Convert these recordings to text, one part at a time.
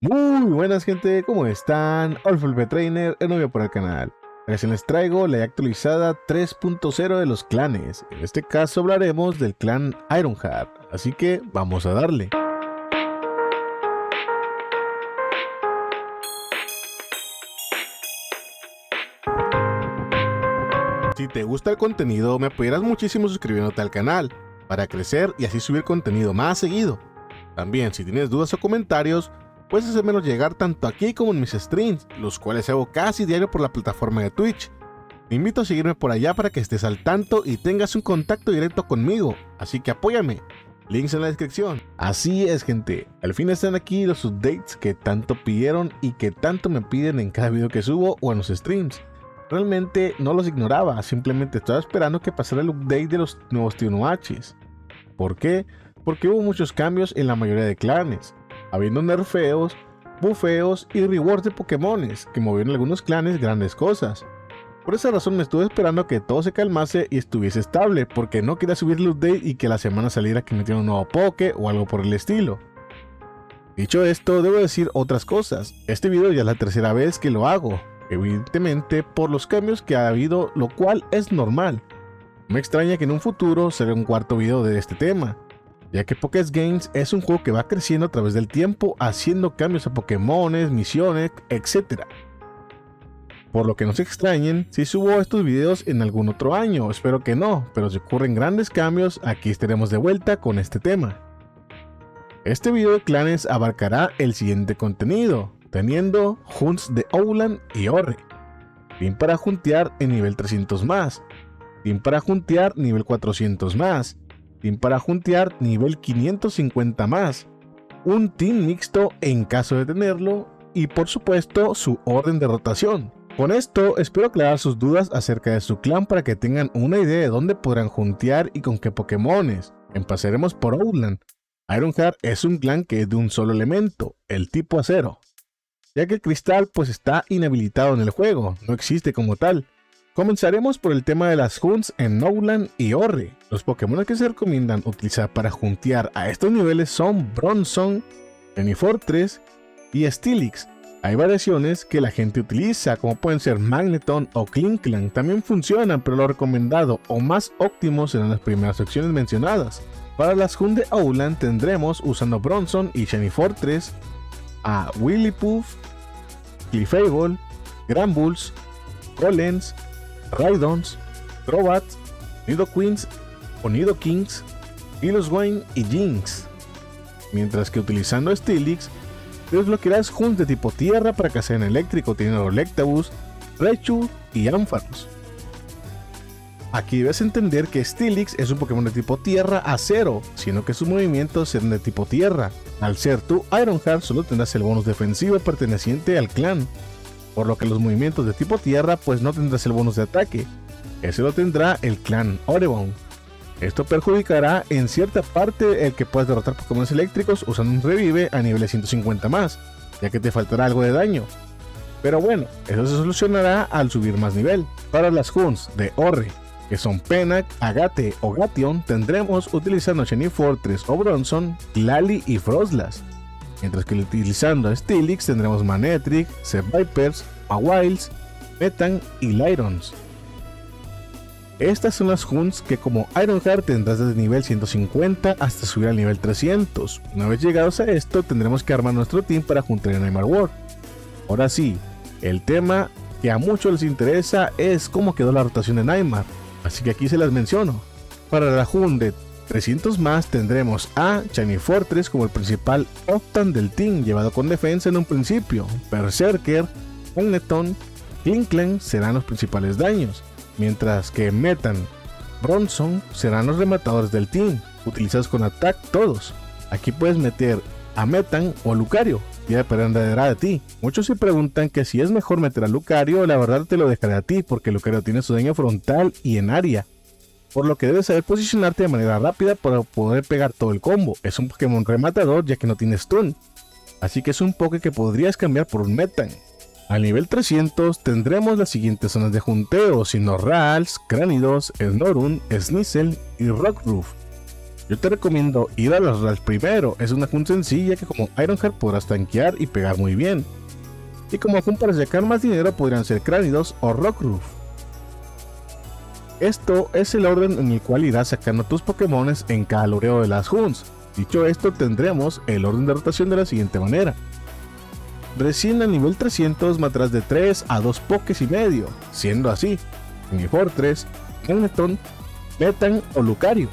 Muy buenas gente, ¿cómo están? Olfulpe Trainer, el novio por el canal. Recién les traigo la actualizada 3.0 de los clanes. En este caso hablaremos del clan Ironheart, así que vamos a darle. Si te gusta el contenido, me apoyarás muchísimo suscribiéndote al canal, para crecer y así subir contenido más seguido. También, si tienes dudas o comentarios, puedes hacérmelo llegar tanto aquí como en mis streams, los cuales hago casi diario por la plataforma de Twitch. Te invito a seguirme por allá para que estés al tanto y tengas un contacto directo conmigo, así que apóyame. Links en la descripción. Así es, gente. Al fin están aquí los updates que tanto pidieron y que tanto me piden en cada video que subo o en los streams. Realmente no los ignoraba, simplemente estaba esperando que pasara el update de los nuevos TNHs. ¿Por qué? Porque hubo muchos cambios en la mayoría de clanes, habiendo nerfeos, bufeos y rewards de Pokémones que movieron algunos clanes grandes cosas. Por esa razón me estuve esperando a que todo se calmase y estuviese estable, porque no quería subir el update y que la semana saliera que metieran un nuevo Poké o algo por el estilo. Dicho esto, debo decir otras cosas. Este video ya es la tercera vez que lo hago, evidentemente por los cambios que ha habido, lo cual es normal. Me extraña que en un futuro salga un cuarto video de este tema, ya que Pokémon Games es un juego que va creciendo a través del tiempo, haciendo cambios a Pokémones, misiones, etc. Por lo que no se extrañen si subo estos videos en algún otro año, espero que no, pero si ocurren grandes cambios, aquí estaremos de vuelta con este tema. Este video de clanes abarcará el siguiente contenido, teniendo Hunts de Owlan y Orre, Team para juntear en nivel 300 más, Team para juntear nivel 400 más, Team para juntear nivel 550 más, un team mixto en caso de tenerlo y por supuesto su orden de rotación. Con esto espero aclarar sus dudas acerca de su clan para que tengan una idea de dónde podrán juntear y con qué Pokémones. Empezaremos por Outland. Ironheart es un clan que es de un solo elemento, el tipo acero ya que el cristal pues está inhabilitado en el juego, no existe como tal. Comenzaremos por el tema de las hunts en Nowland y Orre. Los Pokémon que se recomiendan utilizar para juntear a estos niveles son Bronzong, Fortress y Steelix. Hay variaciones que la gente utiliza, como pueden ser Magneton o Klinklang, también funcionan, pero lo recomendado o más óptimo serán las primeras secciones mencionadas. Para las Hunt de Owland tendremos usando Bronzong y Shiny Fortress a Willipoof, Clefable, Granbulls, Rollens, Rhydons, Crobats, Nidoqueens o Nidokings, Wayne y Jinx. Mientras que utilizando Steelix, desbloquearás Hunts de tipo tierra para que sean eléctrico teniendo Electabuzz, Raichu y Ampharos. Aquí debes entender que Steelix es un Pokémon de tipo tierra a cero, sino que sus movimientos serán de tipo tierra. Al ser tú Ironheart solo tendrás el bonus defensivo perteneciente al clan, por lo que los movimientos de tipo tierra pues no tendrás el bonus de ataque. Ese lo tendrá el clan Orebon. Esto perjudicará en cierta parte el que puedas derrotar Pokémon eléctricos usando un revive a nivel de 150 más, ya que te faltará algo de daño. Pero bueno, eso se solucionará al subir más nivel. Para las Huns de Orre que son Penac, Agate o Gation, tendremos utilizando Shiny Fortress o Bronson, Lali y Frostlass. Mientras que utilizando Steelix tendremos Manectric, Vipers, Mawailes, Metan y Lyrons. Estas son las hunts que como Ironheart tendrás desde nivel 150 hasta subir al nivel 300. Una vez llegados a esto tendremos que armar nuestro team para juntar en Neymar World. Ahora sí, el tema que a muchos les interesa es cómo quedó la rotación de Neymar así que aquí se las menciono. Para la Jun de 300 más tendremos a Shiny Fortress como el principal Octan del team, llevado con defensa en un principio. Berserker, Magneton, Klinklang serán los principales daños, mientras que Metan, Bronson serán los rematadores del team, utilizados con Attack todos. Aquí puedes meter a Metan o Lucario, ya dependerá de ti. Muchos se preguntan que si es mejor meter a Lucario, la verdad te lo dejaré a ti, porque Lucario tiene su daño frontal y en área. Por lo que debes saber posicionarte de manera rápida para poder pegar todo el combo. Es un Pokémon rematador ya que no tiene stun. Así que es un Poké que podrías cambiar por un Metan. A nivel 300 tendremos las siguientes zonas de junteo, sino Rals, Cranidos, Snorun, Snizzle y Rockroof. Yo te recomiendo ir a los RALs primero, es una Hun sencilla que como Ironheart podrás tanquear y pegar muy bien. Y como Hun para sacar más dinero podrían ser Cranidos o Roof. Esto es el orden en el cual irás sacando tus Pokémon en cada loreo de las Huns. Dicho esto, tendremos el orden de rotación de la siguiente manera. Recién a nivel 300 matarás de 3 a 2 Pokés y medio, siendo así, Fortress, Magneton, Metan o Lucario.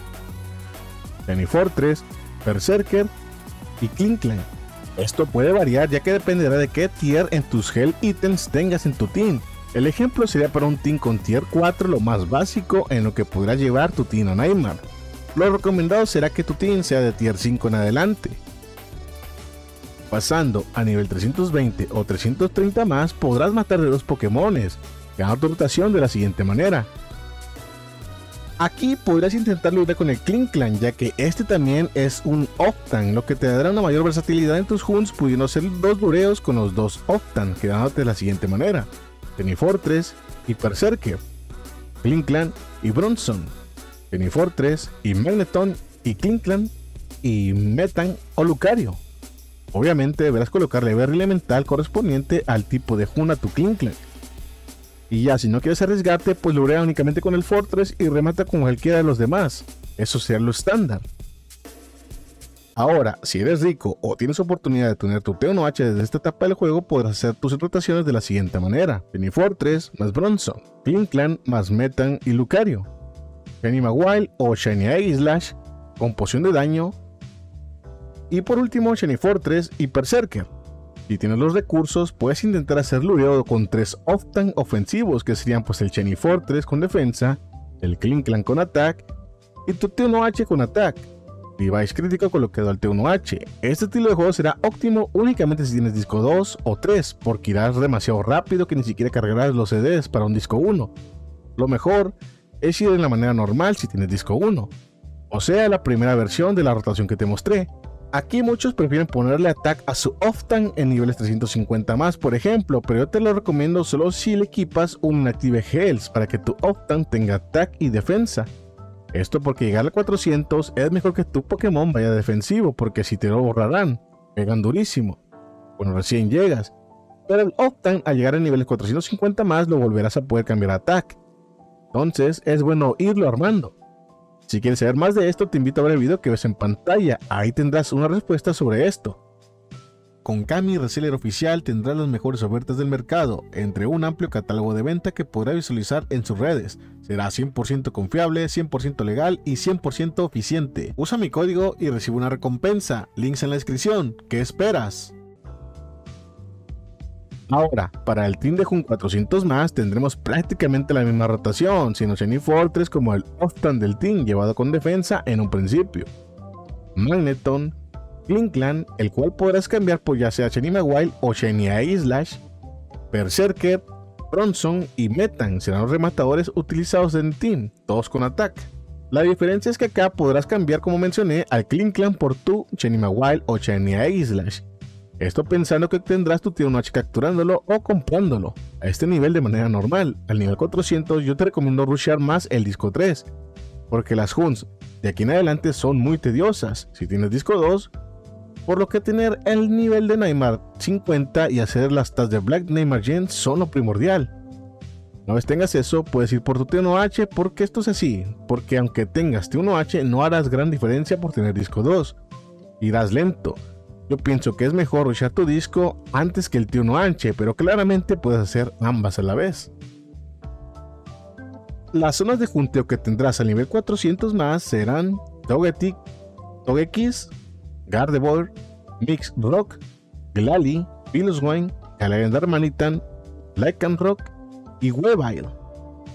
Fortress, Berserker y Klinklang. Esto puede variar ya que dependerá de qué tier en tus Hell Items tengas en tu team. El ejemplo sería para un team con tier 4 lo más básico en lo que podrá llevar tu team a Nightmare. Lo recomendado será que tu team sea de tier 5 en adelante. Pasando a nivel 320 o 330 más podrás matar de dos Pokémones, ganar tu rotación de la siguiente manera. Aquí podrás intentar luchar con el Klinklang, ya que este también es un Octan, lo que te dará una mayor versatilidad en tus Hunts, pudiendo hacer dos bureos con los dos Octan, quedándote de la siguiente manera: Fortress y Berserker, Klinklang y Bronson, Fortress y Magneton y Klinklang y Metan o Lucario. Obviamente deberás colocarle berry elemental correspondiente al tipo de Hun a tu Klinklang. Y ya, si no quieres arriesgarte, pues lurea únicamente con el Fortress y remata con cualquiera de los demás. Eso sea lo estándar. Ahora, si eres rico o tienes oportunidad de tener tu T1H desde esta etapa del juego, podrás hacer tus rotaciones de la siguiente manera. Penny Fortress más Bronson, Clan más Metan y Lucario, Shiny Wild o Shiny Slash con poción de daño. Y por último, Shiny Fortress y Berserker. Si tienes los recursos, puedes intentar hacer lureado con tres off-tank ofensivos, que serían pues el Shiny Fortress con defensa, el Clan con attack y tu T1H con attack. Device crítico colocado al T1H. Este estilo de juego será óptimo únicamente si tienes disco 2 o 3, porque irás demasiado rápido que ni siquiera cargarás los CDs para un disco 1. Lo mejor es ir en la manera normal si tienes disco 1, o sea la primera versión de la rotación que te mostré, Aquí muchos prefieren ponerle attack a su off-tank en niveles 350 más, por ejemplo, pero yo te lo recomiendo solo si le equipas un Active Health para que tu off-tank tenga attack y defensa. Esto porque llegar a 400 es mejor que tu Pokémon vaya defensivo, porque si te lo borrarán, pegan durísimo. Cuando recién llegas. Pero el off-tank al llegar a niveles 450 más lo volverás a poder cambiar a attack. Entonces es bueno irlo armando. Si quieres saber más de esto, te invito a ver el video que ves en pantalla, ahí tendrás una respuesta sobre esto. Con Kami Reseller Oficial tendrás las mejores ofertas del mercado, entre un amplio catálogo de venta que podrás visualizar en sus redes. Será 100% confiable, 100% legal y 100% eficiente. Usa mi código y recibe una recompensa. Links en la descripción. ¿Qué esperas? Ahora, para el Team de Jun 400 más tendremos prácticamente la misma rotación, sino Shiny Fortress como el Oftan del Team llevado con defensa en un principio. Magneton, Clan, el cual podrás cambiar por ya sea Shiny Wild o Shiny Slash, Berserker, Bronson y Metan serán los rematadores utilizados en el team, todos con attack. La diferencia es que acá podrás cambiar como mencioné al Clan por tu Shiny Wild o Shiny Slash esto pensando que tendrás tu tío Noche capturándolo o comprándolo. A este nivel de manera normal. Al nivel 400 yo te recomiendo rushear más el disco 3. Porque las hunts de aquí en adelante son muy tediosas. Si tienes disco 2, por lo que tener el nivel de Neymar 50 y hacer las tasks de Black Neymar Gen son lo primordial. Una vez tengas eso, puedes ir por tu T1H porque esto es así, porque aunque tengas T1H no harás gran diferencia por tener disco 2. Irás lento, yo pienso que es mejor rushar tu disco antes que el T1H, pero claramente puedes hacer ambas a la vez. Las zonas de junteo que tendrás al nivel 400 más serán Togetic, Togekiss, Gardevoir, Mix Rock, Glalie, Piloswine, Calendar Manitan, Rock y Weavile.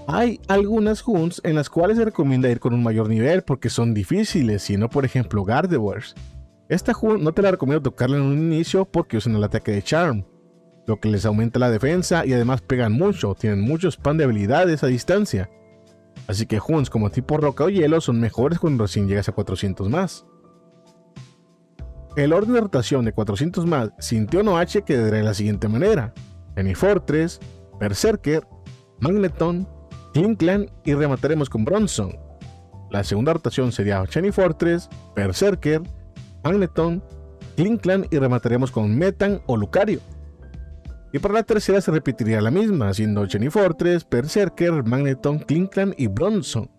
Hay algunas hunts en las cuales se recomienda ir con un mayor nivel porque son difíciles, sino por ejemplo Gardevoir esta Hun no te la recomiendo tocarla en un inicio porque usan el ataque de Charm, lo que les aumenta la defensa y además pegan mucho, tienen mucho spam de habilidades a distancia. Así que Huns como tipo roca o hielo son mejores cuando recién llegas a 400 más. El orden de rotación de 400 más sin Tiono H quedará de la siguiente manera: Penny Fortress, Berserker, Magneton, Clan y remataremos con Bronson. La segunda rotación sería Shiny Fortress, Berserker, Magneton, Klinklan y remataríamos con Metan o Lucario. Y para la tercera se repetiría la misma, siendo Shiny Fortress, Berserker, Magneton, Klinklan y Bronson.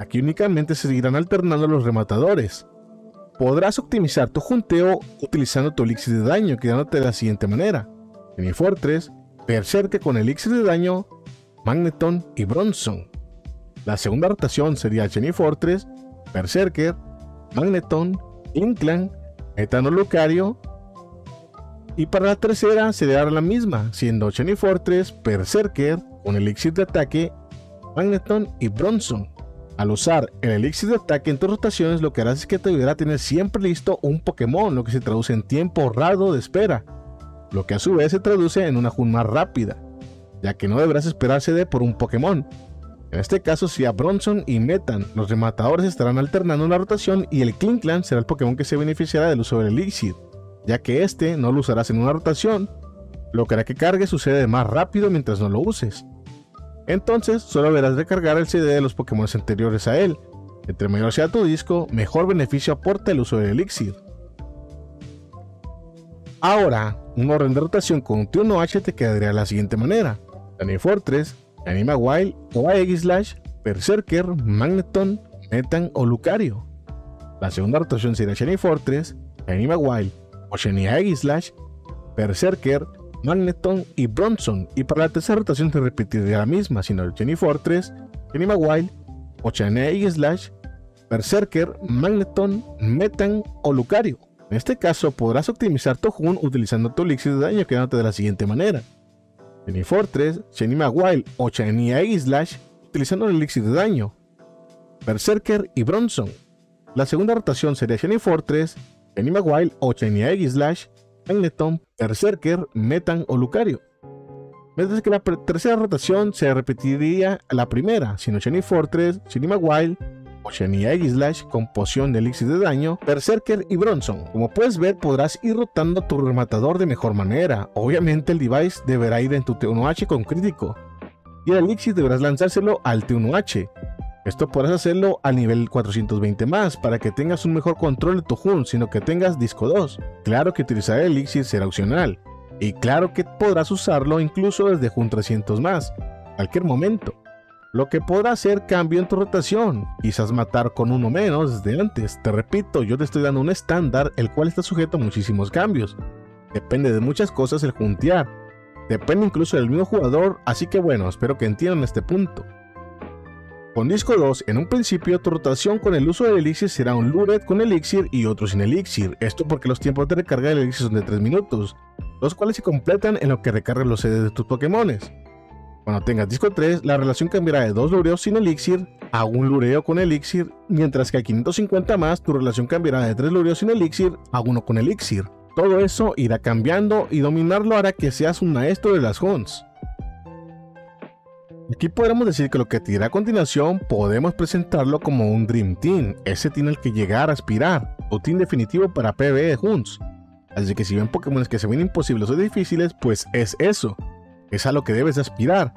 Aquí únicamente se seguirán alternando los rematadores. Podrás optimizar tu junteo utilizando tu elixir de daño, quedándote de la siguiente manera. Shiny Fortress, Berserker con elixir de daño, Magneton y Bronson. La segunda rotación sería Shiny Fortress, Berserker, Magneton, Inklan, Metano Lucario. Y para la tercera se dará la misma, siendo Shiny Fortress, Berserker con elixir de ataque, Magneton y Bronson. Al usar el elixir de ataque en tus rotaciones, lo que harás es que te ayudará a tener siempre listo un Pokémon, lo que se traduce en tiempo ahorrado de espera, lo que a su vez se traduce en una Jun más rápida, ya que no deberás esperarse de por un Pokémon. En este caso, si a Bronson y Metan, los rematadores estarán alternando una rotación y el Klinklan será el Pokémon que se beneficiará del uso del Elixir, ya que este no lo usarás en una rotación, lo que hará que cargue sucede más rápido mientras no lo uses. Entonces, solo verás recargar el CD de los Pokémon anteriores a él. Entre mayor sea tu disco, mejor beneficio aporta el uso del Elixir. Ahora, un orden de rotación con un T1H te quedaría de la siguiente manera. Danny Fortress, Anima Wild o Aegislash, Berserker, Magneton, Metan o Lucario. La segunda rotación sería Shiny Fortress, Anima Wild o Shiny Aegislash, Berserker, Magneton y Bronson. Y para la tercera rotación se repetiría la misma, sino Shiny Fortress, Anima Wild o Shiny Aegislash, Berserker, Magneton, Metan o Lucario. En este caso podrás optimizar tu Jun utilizando tu elixir de daño quedándote de la siguiente manera. Shiny Fortress, Shiny Wild o Shiny Slash utilizando el elixir de daño. Berserker y Bronson. La segunda rotación sería Shiny Fortress, Shiny Wild o Shiny Slash, Magneton, Berserker, Metan o Lucario. Mientras que la tercera rotación se repetiría la primera, sino Shiny Fortress, Shiny Wild o Shiny Slash con poción de elixir de daño, Berserker y Bronson. Como puedes ver, podrás ir rotando tu rematador de mejor manera. Obviamente el device deberá ir en tu T1H con crítico. Y el elixir deberás lanzárselo al T1H. Esto podrás hacerlo al nivel 420 más para que tengas un mejor control de tu Jun, sino que tengas disco 2. Claro que utilizar el elixir será opcional. Y claro que podrás usarlo incluso desde Jun 300 más, cualquier momento lo que podrá hacer cambio en tu rotación, quizás matar con uno menos desde antes. Te repito, yo te estoy dando un estándar el cual está sujeto a muchísimos cambios. Depende de muchas cosas el juntear. Depende incluso del mismo jugador, así que bueno, espero que entiendan este punto. Con disco 2, en un principio tu rotación con el uso del elixir será un Lured con elixir y otro sin elixir, esto porque los tiempos de recarga del elixir son de 3 minutos, los cuales se completan en lo que recargan los CDs de tus Pokémones. Cuando tengas disco 3, la relación cambiará de 2 lureos sin elixir a un lureo con elixir, mientras que a 550 más tu relación cambiará de 3 lureos sin elixir a 1 con elixir. Todo eso irá cambiando y dominarlo hará que seas un maestro de las Hons. Aquí podemos decir que lo que te dirá a continuación podemos presentarlo como un Dream Team, ese team al que llegar a aspirar, o team definitivo para PvE Huns. Así que si ven Pokémon que se ven imposibles o difíciles, pues es eso, es a lo que debes aspirar,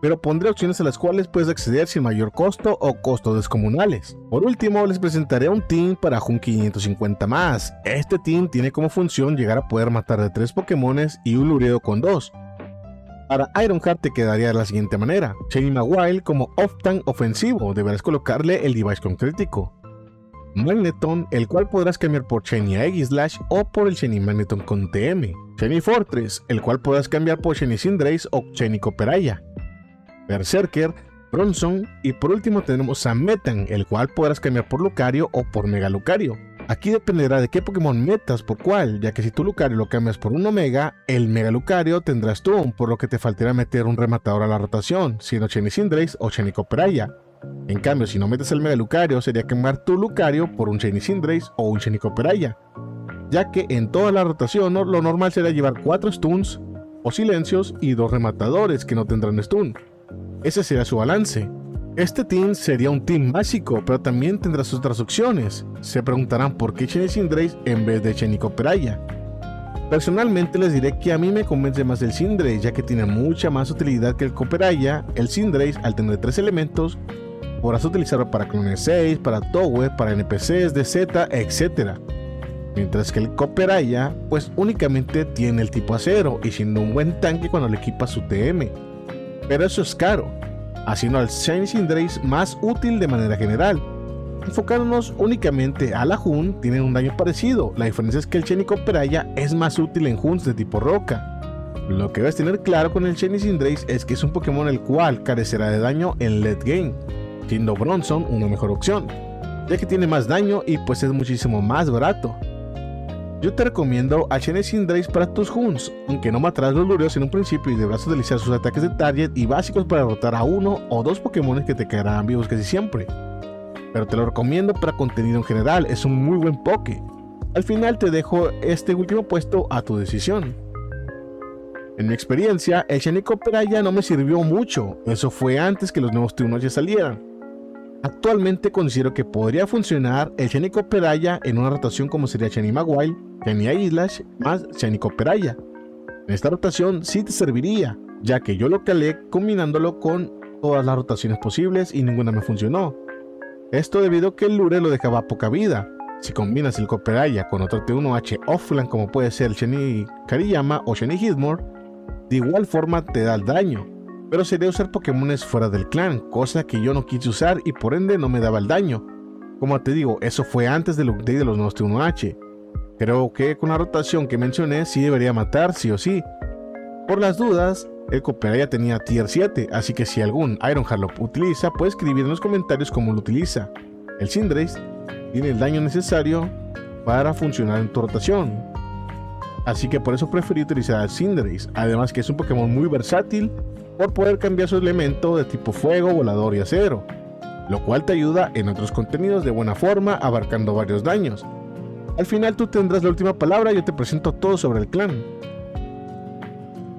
pero pondré opciones a las cuales puedes acceder sin mayor costo o costos descomunales. Por último, les presentaré un team para Jun 550 más. Este team tiene como función llegar a poder matar de 3 Pokémones y un Luredo con 2. Para Ironheart te quedaría de la siguiente manera. Shiny Wild como off-tank ofensivo, deberás colocarle el device con crítico. Magneton, el cual podrás cambiar por Shiny Aegislash o por el Shiny Magneton con TM. Shiny Fortress, el cual podrás cambiar por Shiny Cinderace o Shiny Copperaya. Berserker, Bronson y por último tenemos a Metan, el cual podrás cambiar por Lucario o por Mega Lucario. Aquí dependerá de qué Pokémon metas por cuál, ya que si tu Lucario lo cambias por un Omega, el Mega Lucario tendrás tú, por lo que te faltará meter un rematador a la rotación, siendo Shiny Cinderace o Shiny Copperaya. En cambio, si no metes el Mega Lucario, sería quemar tu Lucario por un Shiny Cinderace o un Shiny Copperaya, ya que en toda la rotación lo normal sería llevar 4 stuns o silencios y 2 rematadores que no tendrán stun. Ese sería su balance. Este team sería un team básico, pero también tendrá sus otras opciones. Se preguntarán por qué Shiny Cinderace en vez de Shiny Copperaya. Personalmente les diré que a mí me convence más el Cinderace, ya que tiene mucha más utilidad que el Copperaya. El Cinderace, al tener tres elementos, podrás utilizarlo para clones 6, para Tower, para NPCs, DZ, etc. Mientras que el Copperaya, pues únicamente tiene el tipo acero y siendo un buen tanque cuando le equipas su TM. Pero eso es caro, haciendo al Shiny Cinderace más útil de manera general. Enfocándonos únicamente a la Hun, tienen un daño parecido, la diferencia es que el Shiny Copperaya es más útil en Huns de tipo roca. Lo que debes tener claro con el Shiny Cinderace es que es un Pokémon el cual carecerá de daño en late game, siendo Bronzong una mejor opción, ya que tiene más daño y pues es muchísimo más barato. Yo te recomiendo a Shiny Cinderace para tus Huns, aunque no matarás los lureos en un principio y deberás utilizar sus ataques de target y básicos para derrotar a uno o dos Pokémon que te caerán vivos casi siempre. Pero te lo recomiendo para contenido en general, es un muy buen Poké. Al final te dejo este último puesto a tu decisión. En mi experiencia, el Shiny Copperaya no me sirvió mucho, eso fue antes que los nuevos turnos salieran. Actualmente considero que podría funcionar el Shiny Copperaya en una rotación como sería Shiny Maguile, Shiny Aislash más Shiny Copperaya. En esta rotación sí te serviría, ya que yo lo calé combinándolo con todas las rotaciones posibles y ninguna me funcionó. Esto debido a que el Lure lo dejaba poca vida. Si combinas el Copperaya con otro T1H offline como puede ser el Shiny Kariyama o Shiny Hitmore, de igual forma te da el daño, pero sería usar Pokémones fuera del clan, cosa que yo no quise usar y por ende no me daba el daño. Como te digo, eso fue antes del update de los nuevos T1H. Creo que con la rotación que mencioné sí debería matar sí o sí. Por las dudas, el ya tenía tier 7, así que si algún Ironheart lo utiliza, puede escribir en los comentarios cómo lo utiliza. El Cinderace tiene el daño necesario para funcionar en tu rotación, así que por eso preferí utilizar al Cinderace, además que es un Pokémon muy versátil por poder cambiar su elemento de tipo fuego, volador y acero, lo cual te ayuda en otros contenidos de buena forma abarcando varios daños. Al final tú tendrás la última palabra y yo te presento todo sobre el clan.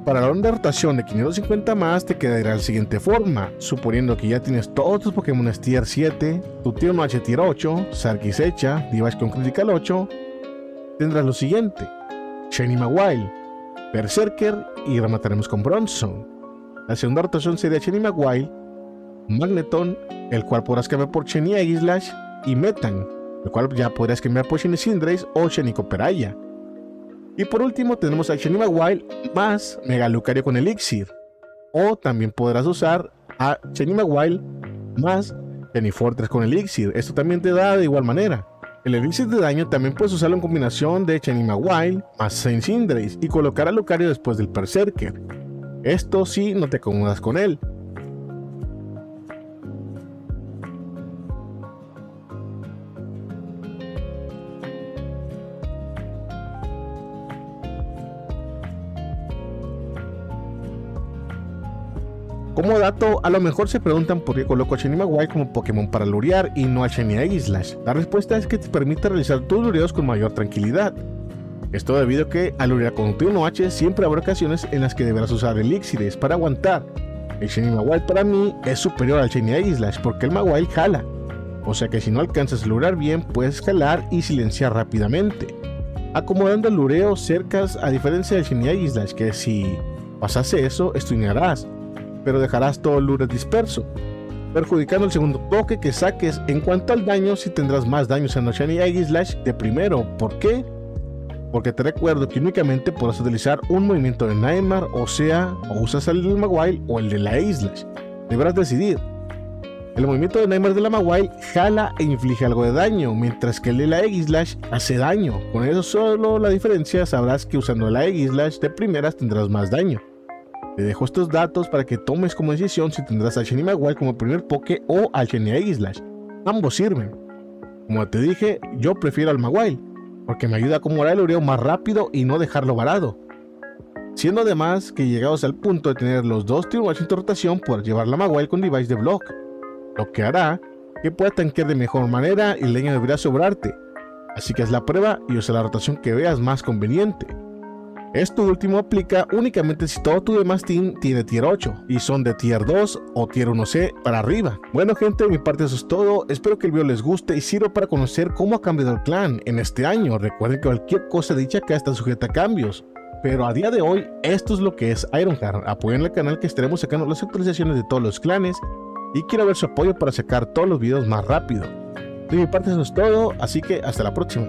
Para la ronda de rotación de 550 más te quedará de la siguiente forma, suponiendo que ya tienes todos tus Pokémon tier 7, tu tier 1 H tier 8, Sarkis hecha, Device con Critical 8, tendrás lo siguiente. Shiny Maguile, Berserker y remataremos con Bronson. La segunda rotación sería Shiny Maguile, Magneton, el cual podrás cambiar por Shiny Aegislash y Metan, el cual ya podrás cambiar por Shiny Cinderace o Shiny Copperaya. Y por último tenemos a Shiny Maguile más Mega Lucario con Elixir. O también podrás usar a Shiny Maguile más Shiny Fortress con Elixir. Esto también te da de igual manera. El elixir de daño también puedes usarlo en combinación de Wild más Saint Cinderace y colocar a Lucario después del Berserker. Esto sí no te acomodas con él, Como dato, a lo mejor se preguntan por qué coloco a Shiny Maguire como Pokémon para lurear y no a Shiny Aegislash. La respuesta es que te permite realizar tus lureos con mayor tranquilidad. Esto debido a que al lurear con T1H siempre habrá ocasiones en las que deberás usar elixires para aguantar. El Shiny Maguire para mí es superior al Shiny Aegislash porque el Maguire jala. O sea que si no alcanzas lurear bien, puedes jalar y silenciar rápidamente. Acomodando el lureo cercas a diferencia del Shiny Aegislash que si pasase eso, estunearás pero dejarás todo el lure disperso, perjudicando el segundo toque que saques. En cuanto al daño, si tendrás más daño usando Shiny Slash de primero. ¿Por qué? Porque te recuerdo que únicamente podrás utilizar un movimiento de Nightmare, o sea, o usas el del Mawile o el de la Slash. Deberás decidir. El movimiento de Nightmare de la Mawile jala e inflige algo de daño, mientras que el de la Slash hace daño. Con eso solo la diferencia sabrás que usando la Slash de primeras tendrás más daño. Te dejo estos datos para que tomes como decisión si tendrás al Shiny Maguire como primer Poké o al Shiny Aegislash. Ambos sirven. Como te dije, yo prefiero al Maguire, porque me ayuda a acumular el oreo más rápido y no dejarlo varado. Siendo además que llegados al punto de tener los dos Team en rotación, por llevar la Maguire con device de block, lo que hará que pueda tanquear de mejor manera y leña deberá sobrarte. Así que haz la prueba y usa la rotación que veas más conveniente. Esto último aplica únicamente si todo tu demás team tiene tier 8 y son de tier 2 o tier 1C para arriba. Bueno gente, de mi parte eso es todo, espero que el video les guste y sirva para conocer cómo ha cambiado el clan en este año. Recuerden que cualquier cosa dicha acá está sujeta a cambios. Pero a día de hoy, esto es lo que es Ironheart. Apoyen el canal que estaremos sacando las actualizaciones de todos los clanes y quiero ver su apoyo para sacar todos los videos más rápido. De mi parte eso es todo, así que hasta la próxima.